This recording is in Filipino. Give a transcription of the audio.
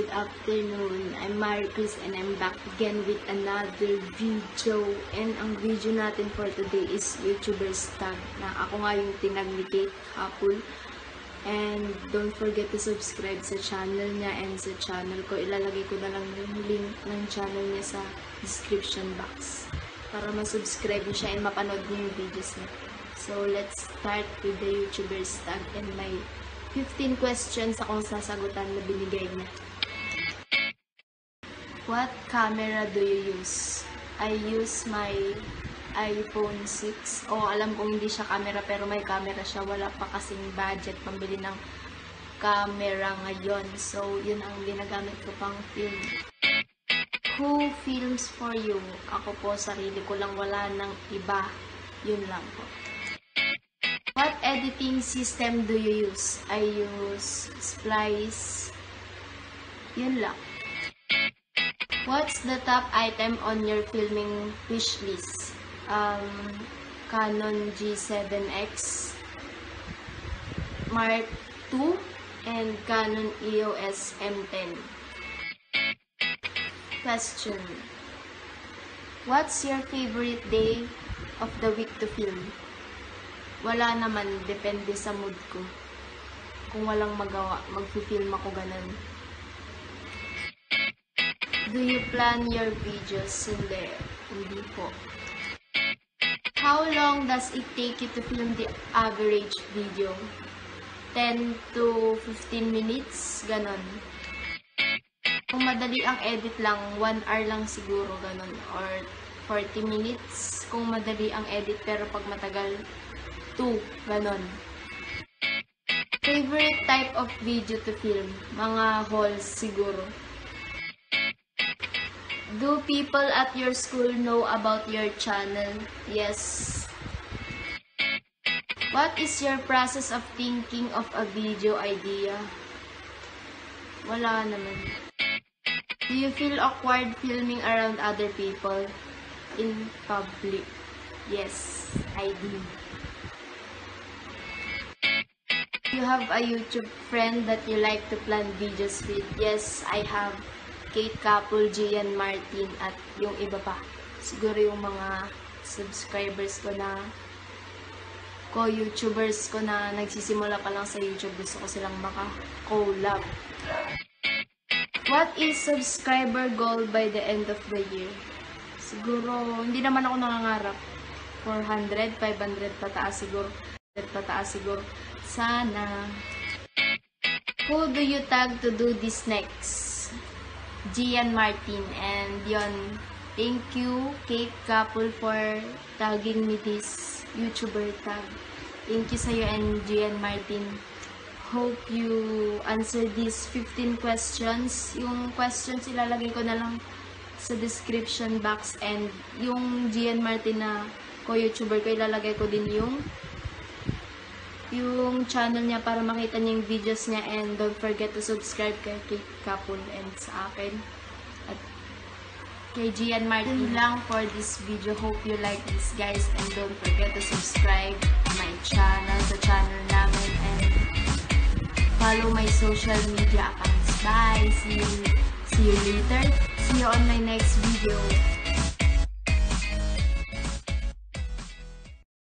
good afternoon. I'm Mary Chris and I'm back again with another video. And ang video natin for today is YouTuber's tag na ako nga yung tinag ni Kate Hapul. And don't forget to subscribe sa channel niya and sa channel ko. Ilalagay ko na lang yung link ng channel niya sa description box para masubscribe niyo siya and mapanood niyo yung videos niya. So, let's start with the YouTuber's tag and my 15 questions akong sasagutan na binigay niya. What camera do you use? I use my iPhone 6. O, alam kong hindi siya camera pero may camera siya. Wala pa kasing budget pambili ng camera ngayon. So, yun ang ginagamit ko pang film. Who films for you? Ako po, sarili ko lang. Wala ng iba. Yun lang po. What editing system do you use? I use Splice. Yun lang. What's the top item on your filming wish list? Um, Canon G7X, Mark II, and Canon EOS M10. Question. What's your favorite day of the week to film? Wala naman, depende sa mood ko. Kung walang magawa, mag-film ako ganun. Do you plan your videos? Hindi. Hindi po. How long does it take you to film the average video? 10 to 15 minutes, ganon. Kung madali ang edit lang, 1 hour lang siguro, ganon. Or 40 minutes kung madali ang edit, pero pag matagal, 2, ganon. Favorite type of video to film? Mga hauls siguro. Do people at your school know about your channel? Yes. What is your process of thinking of a video idea? Wala naman. Do you feel awkward filming around other people in public? Yes, I do. You have a YouTube friend that you like to plan videos with? Yes, I have. Kate Capul, Gian Martin, at yung iba pa. Siguro yung mga subscribers ko na ko-YouTubers ko na nagsisimula pa lang sa YouTube. Gusto ko silang maka-collab. What is subscriber goal by the end of the year? Siguro, hindi naman ako nangangarap. 400, 500 pataas siguro. 500 pataas siguro. Sana. Who do you tag to do this next? Gian Martin. And yon thank you, Kate Couple, for tagging me this YouTuber tag. Thank you sa'yo and Gian Martin. Hope you answer these 15 questions. Yung questions ilalagay ko na lang sa description box and yung Gian Martin na ko-YouTuber ko ilalagay ko din yung yung channel niya para makita niya yung videos niya and don't forget to subscribe kay Kate Kapul and sa akin at kay Gian Martin lang for this video. Hope you like this guys and don't forget to subscribe my channel, sa channel namin and follow my social media accounts. Bye! See you, see you later. See you on my next video.